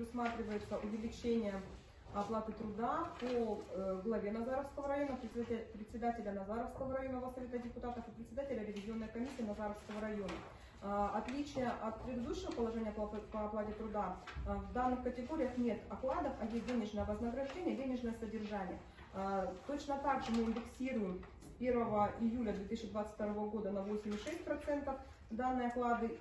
Предусматривается увеличение оплаты труда по э, главе Назаровского района, председателя, Назаровского районного совета депутатов и председателя ревизионной комиссии Назаровского района. А, отличие от предыдущего положения по оплате труда, а, в данных категориях нет окладов, а есть денежное вознаграждение, денежное содержание. А, точно так же мы индексируем с 1 июля 2022 года на 8,6% данные оклады